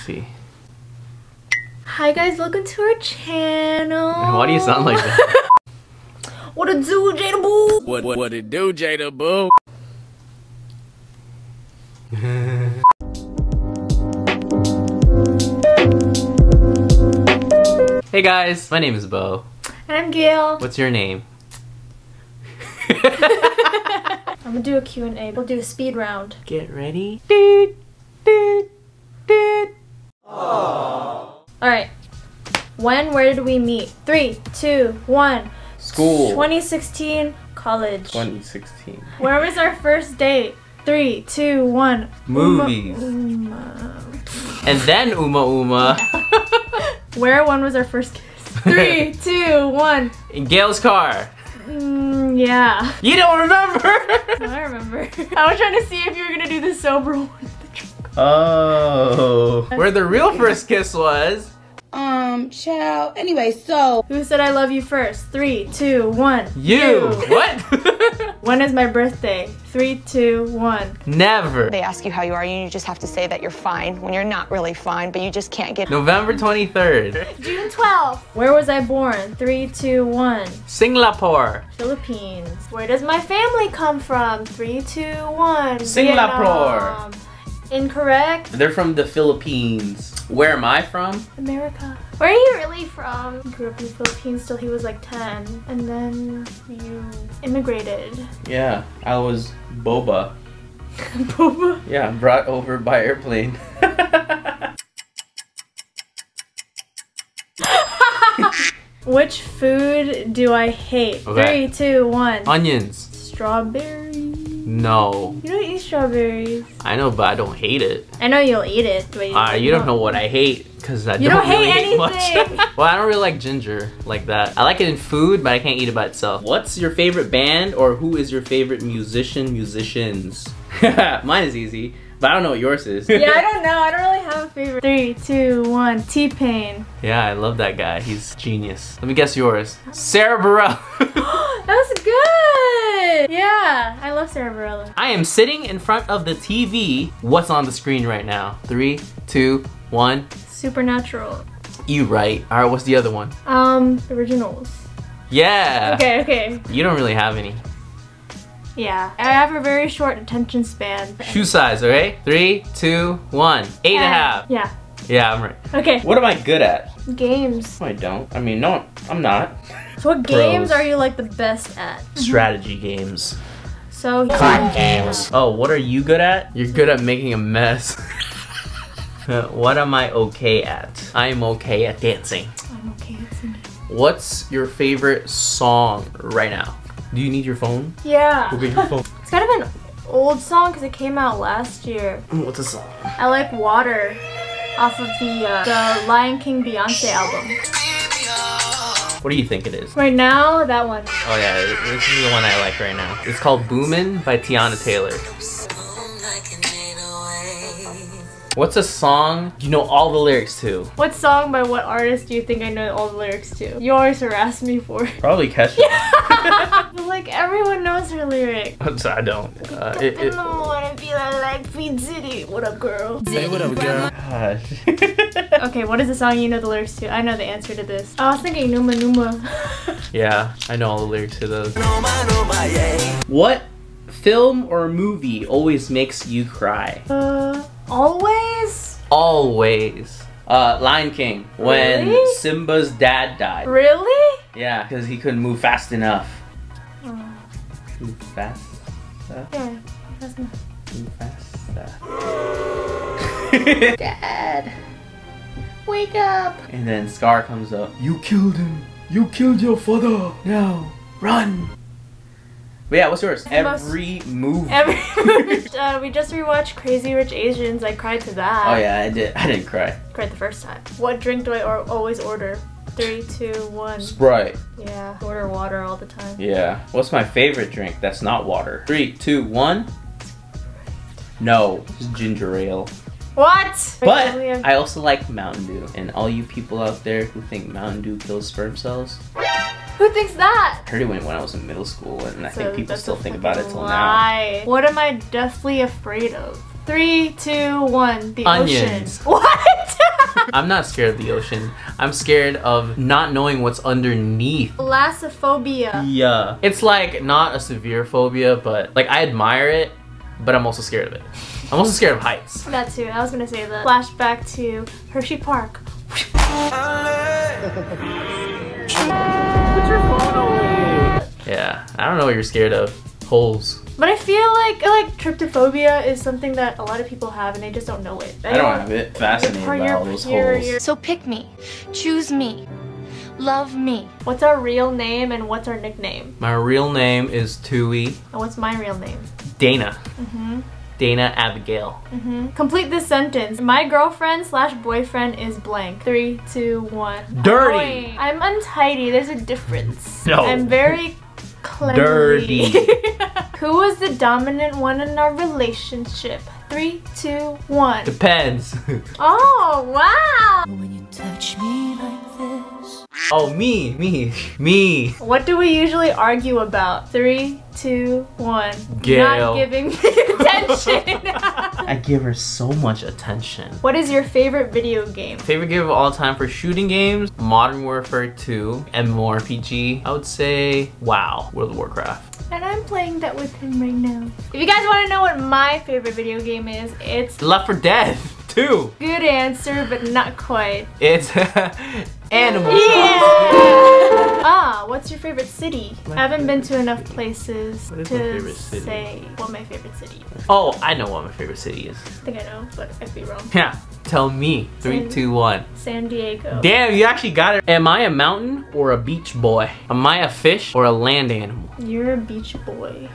see. Hi guys, welcome to our channel. Why do you sound like that? What a do, Jada Boo? What what what it do, Jada Boo? hey guys, my name is Bo. And I'm Gail. What's your name? I'm gonna do a Q&A. We'll do a speed round. Get ready. Alright. When, where did we meet? Three, two, one. School. 2016, college. 2016. Where was our first date? Three, two, one. Movies. Uma. And then Uma Uma. Where, when was our first kiss? Three, two, one. In Gail's car. Mm, yeah. You don't remember? I remember. I was trying to see if you were gonna do the sober one. Oh. Where the real first kiss was. Um, child. Anyway, so Who said I love you first? Three, two, one. You. What? When is my birthday? Three, two, one. Never. They ask you how you are, and you just have to say that you're fine when you're not really fine, but you just can't get. November 23rd. June 12th. Where was I born? Three, two, one. Singapore. Philippines. Where does my family come from? Three, two, one. Singapore. Vietnam. Incorrect. They're from the Philippines. Where am I from? America. Where are you really from? He grew up in the Philippines till he was like 10. And then you immigrated. Yeah, I was boba. Boba. Yeah, brought over by airplane. Which food do I hate? Okay. Three, two, one. Onions. Strawberry. No. You don't eat strawberries. I know, but I don't hate it. I know you'll eat it, but you, Uh, you don't know what I hate because I You don't, don't hate really hate anything. much. well, I don't really like ginger like that. I like it in food, but I can't eat it by itself. What's your favorite band or who is your favorite musician, musicians? Mine is easy, but I don't know what yours is. Yeah, I don't know. I don't really have a favorite. Three, two, one. T-Pain. yeah, I love that guy. He's genius. Let me guess yours. Sara Bareilles. Good. Yeah, I love Bareilles. I am sitting in front of the TV. What's on the screen right now? Three, two, one. Supernatural. You right. All right, what's the other one? Um, originals. Yeah. Okay, okay. You don't really have any. Yeah, I have a very short attention span. Shoe size, okay? Three, two, one. Eight and a half. Yeah. Yeah, I'm right. Okay. What am I good at? Games. No, I don't. I mean, no, I'm not. So what games Pros. are you like the best at? Strategy games. So card games. Oh, what are you good at? You're good at making a mess. what am I okay at? I'm okay at dancing. I'm okay at singing. What's your favorite song right now? Do you need your phone? Yeah. Go get your phone. It's kind of an old song because it came out last year. What's the song? I like Water off of the uh, the Lion King Beyonce album. What do you think it is? Right now, that one. Oh yeah, this is the one I like right now. It's called Boomin' by Teyana Taylor. What's a song you know all the lyrics to? What song by what artist do you think I know all the lyrics to? You always harass me for it. Probably Kesha. But like everyone knows her lyric. I don't. Uh, it, it, wanna be like P Diddy. What up, girl? Hey, what up, girl? gosh. Okay, what is the song you know the lyrics to? I know the answer to this. Oh, I was thinking Numa Numa. yeah, I know all the lyrics to those. What film or movie always makes you cry? uh, always? Always. Uh, Lion King. When Really? Simba's dad died. Really? Yeah, because he couldn't move fast enough. Oh, Move fast. yeah. That's not- Move fast. Dad. Wake up. And then Scar comes up. You killed him. You killed your father. Now run. But yeah, what's yours? The most- Every movie. Every uh, we just rewatched Crazy Rich Asians. I cried to that. oh yeah, I did. I didn't cry. Cried the first time. What drink do I or- always order? Three, two, one. Sprite. Yeah. Order water all the time. Yeah. What's my favorite drink? That's not water. Three, two, one. No, it's ginger ale. What? But I also like Mountain Dew. And all you people out there who think Mountain Dew kills sperm cells, Who thinks that? I heard it when, when I was in middle school, and I So think people still think about it fucking till now. lie. What am I deathly afraid of? Three, two, one. The Onions. ocean. What? I'm not scared of the ocean. I'm scared of not knowing what's underneath. Thalassophobia. Yeah. It's like not a severe phobia, but like I admire it, but I'm also scared of it. I'm also scared of heights. That too. I was gonna say that. Flashback to Hershey Park. Yeah. I don't know what you're scared of. Holes. But I feel like like tryptophobia is something that a lot of people have and they just don't know it. I don't have it. Fascinated You're- by you're- all those you're- holes. you're- So pick me. Choose me. Love me. What's our real name and what's our nickname? My real name is Tui And what's my real name? Dana. Mm-hmm. Dana Abigail. Mm-hmm. Complete this sentence. My girlfriend slash boyfriend is blank. Three, two, one. Dirty. Annoying. I'm untidy. There's a difference. No. I'm very cleanly. Dirty. Who was the dominant one in our relationship? Three, two, one. Depends. Oh, wow. Oh, me, me, me. What do we usually argue about? Three, two, one. Gail. Not giving me attention. I give her so much attention. what is your favorite video game? Favorite game of all time for shooting games? Modern Warfare 2, MMORPG. I would say WoW, World of Warcraft. And I'm playing that with him right now. If you guys want to know what my favorite video game is, it's Left 4 Dead 2. good answer, but not quite. It's Animal Yeah! ah, what's your favorite city? I haven't been to enough places What is my to say what my favorite city is. Oh, I know what my favorite city is. I think I know, but I could be wrong. Yeah, tell me. Three, San- two, one. San Diego. Damn, you actually got it. Am I a mountain or a beach boy? Am I a fish or a land animal? You're a beach boy.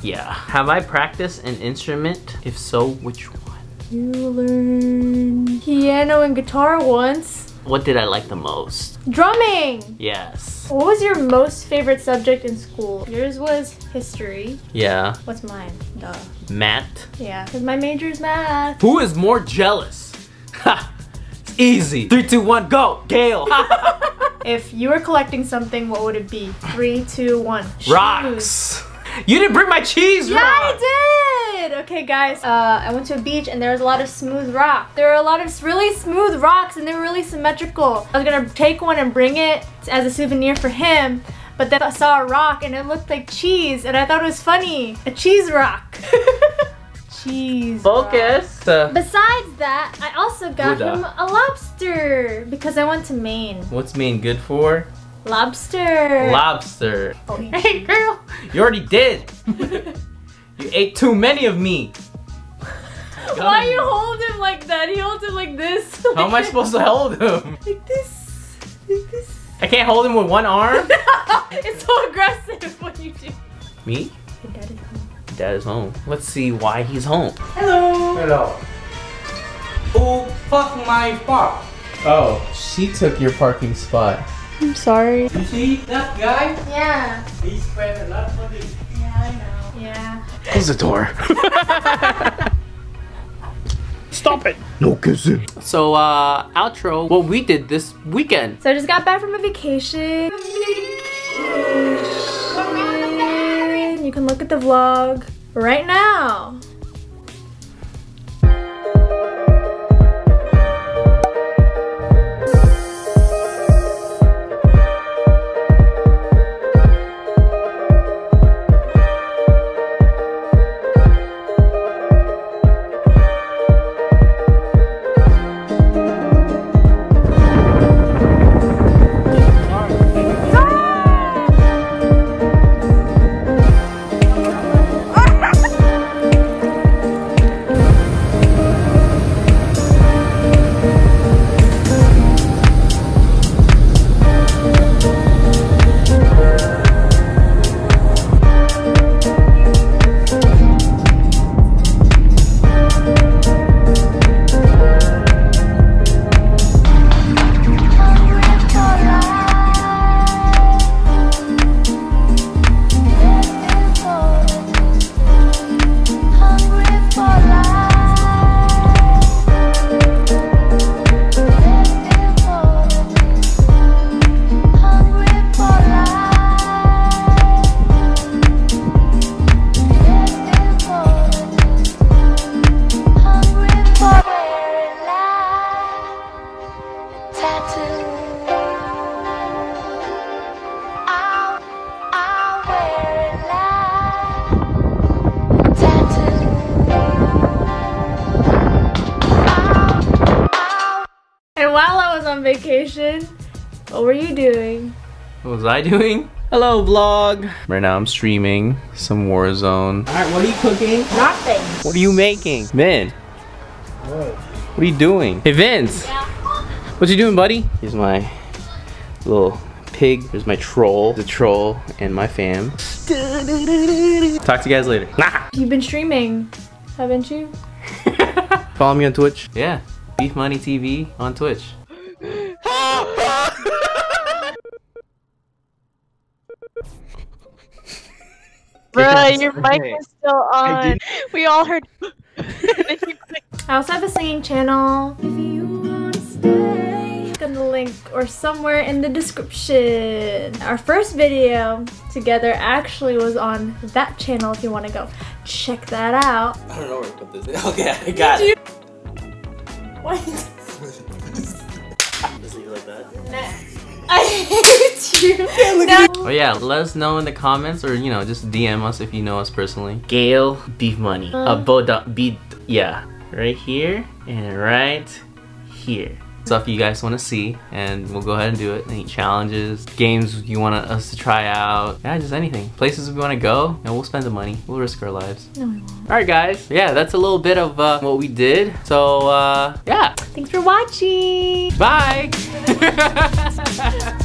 Yeah. Have I practiced an instrument? If so, which one? You learned piano and guitar once. What did I like the most? Drumming! Yes. What was your most favorite subject in school? Yours was history. Yeah. What's mine? Duh. Matt. Yeah, because my major is math. Who is more jealous? Ha! It's easy. Three, two, one, go! Gail! If you were collecting something, what would it be? Three, two, one. Shoes. Rocks! You didn't bring my cheese Yeah, rock! I did! Okay, guys, uh, I went to a beach and there was a lot of smooth rock. There were a lot of really smooth rocks and they were really symmetrical. I was gonna take one and bring it as a souvenir for him, but then I saw a rock and it looked like cheese and I thought it was funny. A cheese rock. cheese. rock. Focus! Uh, Besides that, I also got Buddha. him a lobster because I went to Maine. what's Maine good for? Lobster. Lobster. Oh, Hey, girl! You already did! you ate too many of me! Why you hold him like that? He holds it like this. How am I supposed to hold him? Like this. Like this. I can't hold him with one arm? it's so aggressive when you do. Me? Your dad is home. Dad is home. Let's see why he's home. Hello. Hello. Who fuck my spot? Oh, she took your parking spot. I'm sorry. You see that guy? Yeah. He spent a lot of money. Yeah, I know. Yeah. Close the door. Stop it. No kissing. So, uh, outro, what we did this weekend. So I just got back from a vacation. You can look at the vlog right now. Vacation. What were you doing? What was I doing? Hello vlog. Right now I'm streaming some Warzone. Alright, what are you cooking? Nothing. What are you making? Vin. What are you doing? Hey Vince. What you doing, buddy? Here's my little pig. Here's my troll. The troll and my fam. Talk to you guys later. Nah. You've been streaming, haven't you? Follow me on Twitch. Yeah. Beef Money TV on Twitch. Bruh, your mic is still on. We all heard. I also have a singing channel. If you wanna stay, click on the link or somewhere in the description. Our first video together actually was on that channel if you want to go check that out. I don't know where to put this. Okay, I got it. What? Just leave it like that. I hate you. No. Oh yeah, let us know in the comments or you know just DM us if you know us personally. Gail Beef Money. Uh, Boda Beat yeah. Right here and right here. Stuff you guys want to see and we'll go ahead and do it. Any challenges, games you want us to try out. Yeah, just anything. Places we want to go and we'll spend the money. We'll risk our lives. No, we won't. Alright guys, yeah, that's a little bit of uh, what we did. So uh, yeah, Thanks for watching. bye!